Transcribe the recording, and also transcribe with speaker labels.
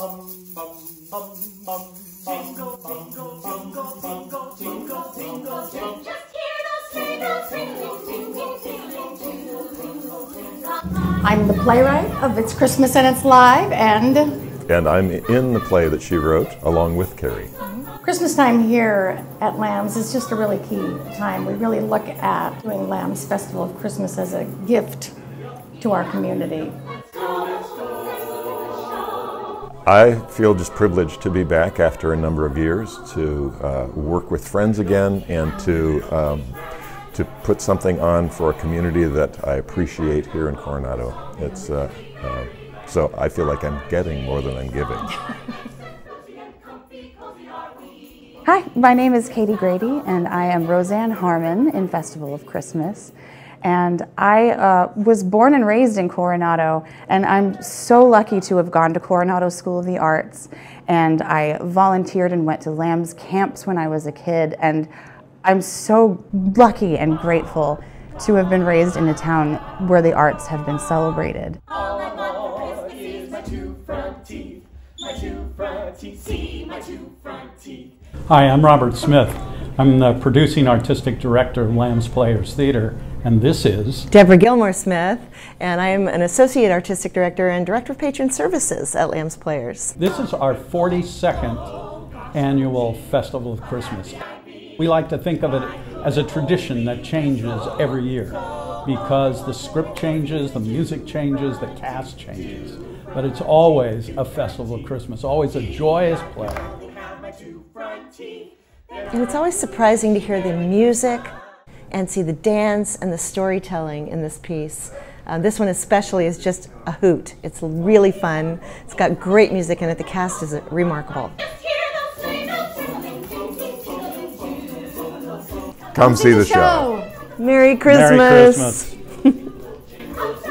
Speaker 1: Jingle, jingle, jingle, jingle, jingle, jingle, jingle. Just hear those sleigh bells ringing, tingling, tingling, jingle, jingle, jingle.
Speaker 2: I'm the playwright of It's Christmas and It's Live, and
Speaker 3: And I'm in the play that she wrote along with Carrie.
Speaker 2: Christmas time here at Lambs is just a really key time. We really look at doing Lambs Festival of Christmas as a gift to our community.
Speaker 3: I feel just privileged to be back after a number of years to uh, work with friends again and to um, to put something on for a community that I appreciate here in Coronado. It's uh, uh, so I feel like I'm getting more than I'm giving.
Speaker 4: Hi, my name is Katie Grady, and I am Roseanne Harmon in Festival of Christmas. And I uh, was born and raised in Coronado, and I'm so lucky to have gone to Coronado School of the Arts. And I volunteered and went to Lambs camps when I was a kid, and I'm so lucky and grateful to have been raised in a town where the arts have been celebrated.
Speaker 1: All I want for Christmas is my two front teeth, my two front teeth, see my two front teeth.
Speaker 5: Hi, I'm Robert Smyth. I'm the producing artistic director of Lambs Players Theater, and this is
Speaker 6: Deborah Gilmore Smyth, and I am an associate artistic director and director of patron services at Lambs Players.
Speaker 5: this is our 42nd annual Festival of Christmas. We like to think of it as a tradition that changes every year because the script changes, the music changes, the cast changes. But it's always a festival of Christmas, always a joyous play.
Speaker 1: Have my two front teeth.
Speaker 6: And it's always surprising to hear the music and see the dance and the storytelling in this piece. Uh, this one especially is just a hoot. It's really fun. It's got great music in it. The cast is remarkable.
Speaker 1: Just hear those sleigh bells ringing, tingling, tingling, jingle, jingle.
Speaker 3: Come see the show.
Speaker 6: Merry
Speaker 5: Merry
Speaker 6: Christmas.
Speaker 5: Christmas.
Speaker 1: Come